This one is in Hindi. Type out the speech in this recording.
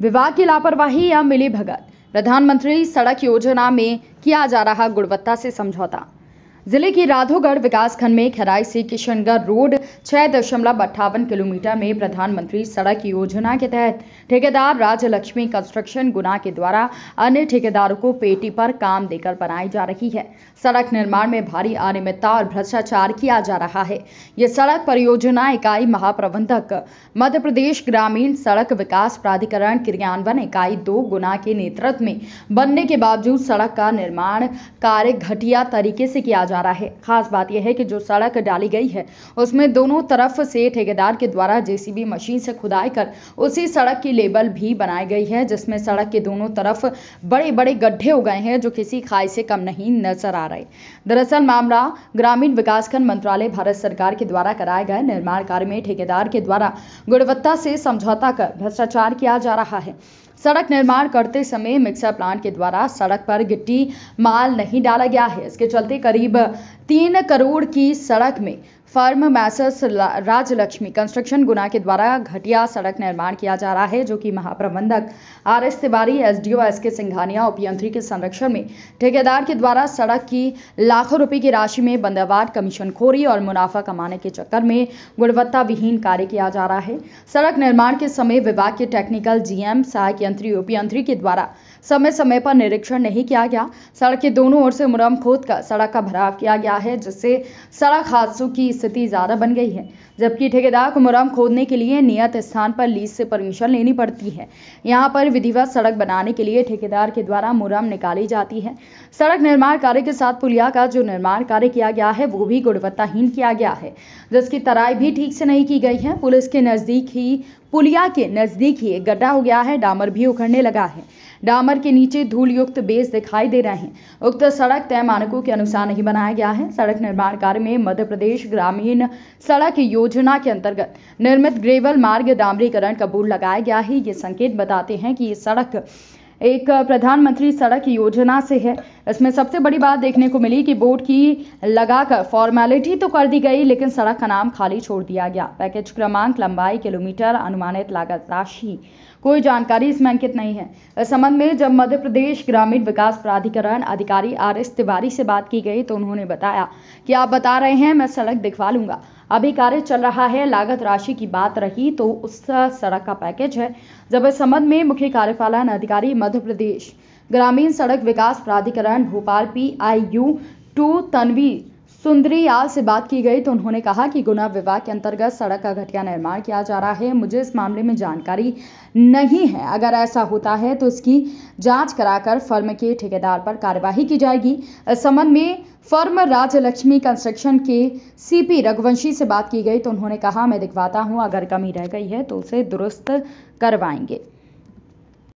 विभाग की लापरवाही या मिली भगत। प्रधानमंत्री सड़क योजना में किया जा रहा गुणवत्ता से समझौता। ज़िले की राधोगढ़ विकासखंड में खराई से किशनगढ़ रोड छह दशमलव अट्ठावन किलोमीटर में प्रधानमंत्री सड़क योजना के तहत ठेकेदार राजलक्ष्मी कंस्ट्रक्शन गुना के द्वारा अन्य ठेकेदारों को पेटी पर काम देकर बनाई जा रही है। सड़क निर्माण में भारी अनियमितता और भ्रष्टाचार किया जा रहा है। ये सड़क परियोजना इकाई महाप्रबंधक मध्य प्रदेश ग्रामीण सड़क विकास प्राधिकरण क्रियान्वयन इकाई दो गुना के नेतृत्व में बनने के बावजूद सड़क का निर्माण कार्य घटिया तरीके से किया जा रहा है। खास बात यह है कि जो सड़क डाली गई है, उसमें दोनों तरफ़ से ठेकेदार के द्वारा जेसीबी मशीन से खुदाई कर उसी सड़क की लेबल भी बनाई गई है, जिसमें सड़क के दोनों तरफ़ बड़े बड़े गड्ढे हो गए हैं, जो किसी खाई से कम नहीं नज़र आ रहे। दरअसल मामला ग्रामीण विकासखंड मंत्रालय, भारत सरकार के द्वारा कराए गए निर्माण कार्य में ठेकेदार के द्वारा गुणवत्ता से समझौता कर भ्रष्टाचार किया जा रहा है। सड़क निर्माण करते समय मिक्सर प्लांट के द्वारा सड़क पर गिट्टी, माल नहीं डाला गया है। इसके चलते करीब तीन करोड़ की सड़क में firm messrs Rajlakshmi construction Guna के द्वारा घटिया सड़क निर्माण किया जा रहा है, जो कि महाप्रबंधक R S Tiwari S D O S K Singhania उपयंत्री के संरक्षण में ठेकेदार के द्वारा सड़क की लाखों रुपए की राशि में बंदरवाट कमीशन खोरी और मुनाफा कमाने के चक्कर में गुणवत्ता विहीन कार्य किया जा रहा है। सड़क निर्माण के समय विभाग के टेक्निकल जीएम सहायक यंत्री उपयंत्री के द्वारा समय समय पर निरीक्षण नहीं किया गया। सड़क के दोनों ओर से मुरम खोद कर सड़क का भराव किया गया है, जिससे सड़क हादसों की स्थिति ज़्यादा बन गई है। जबकि ठेकेदार को मुरम खोदने के लिए नियत स्थान पर लीज से परमिशन लेनी पड़ती है। यहाँ पर विधिवत सड़क बनाने के लिए ठेकेदार के द्वारा मुरम निकाली जाती है। सड़क निर्माण कार्य के साथ पुलिया का जो निर्माण कार्य किया गया है, वो भी गुणवत्ताहीन किया गया है, जिसकी तराई भी ठीक से नहीं की गई है। पुलिस के नज़दीक ही, पुलिया के नज़दीक ही एक गड्ढा हो गया है, डामर भी उखड़ने लगा है। डामर के नीचे धूल युक्त बेस दिखाई दे रहे हैं। उक्त सड़क तय मानकों के अनुसार नहीं बनाया गया है। सड़क निर्माण कार्य में मध्य प्रदेश ग्रामीण सड़क योजना के अंतर्गत निर्मित ग्रेवल मार्ग डामरीकरण का बोर्ड लगाया गया है। ये संकेत बताते हैं कि ये सड़क एक प्रधानमंत्री सड़क योजना से है। इसमें सबसे बड़ी बात देखने को मिली कि बोर्ड की लगाकर फॉर्मेलिटी तो कर दी गई, लेकिन सड़क का नाम खाली छोड़ दिया गया। पैकेज क्रमांक, लंबाई, किलोमीटर, अनुमानित लागत राशि। कोई जानकारी इसमें अंकित नहीं है। इस संबंध में जब मध्य प्रदेश ग्रामीण विकास प्राधिकरण अधिकारी आर एस तिवारी से बात की गई तो उन्होंने बताया कि आप बता रहे हैं, मैं सड़क दिखवा लूँगा। अभी कार्य चल रहा है, लागत राशि की बात रही तो उस सड़क का पैकेज है। जब इस संबंध में मुख्य कार्यपालन अधिकारी मध्य प्रदेश ग्रामीण सड़क विकास प्राधिकरण, Bhopal P I U two Tanvi Sundriyal से बात की गई तो उन्होंने कहा कि गुना विभाग के अंतर्गत सड़क का घटिया निर्माण किया जा रहा है। मुझे इस मामले में जानकारी नहीं है। अगर ऐसा होता है तो इसकी जाँच कराकर फर्म के ठेकेदार पर कार्यवाही की जाएगी। इस संबंध में फर्म राजलक्ष्मी कंस्ट्रक्शन के सीपी रघुवंशी से बात की गई तो उन्होंने कहा, मैं दिखवाता हूँ। अगर कमी रह गई है तो उसे दुरुस्त करवाएँगे।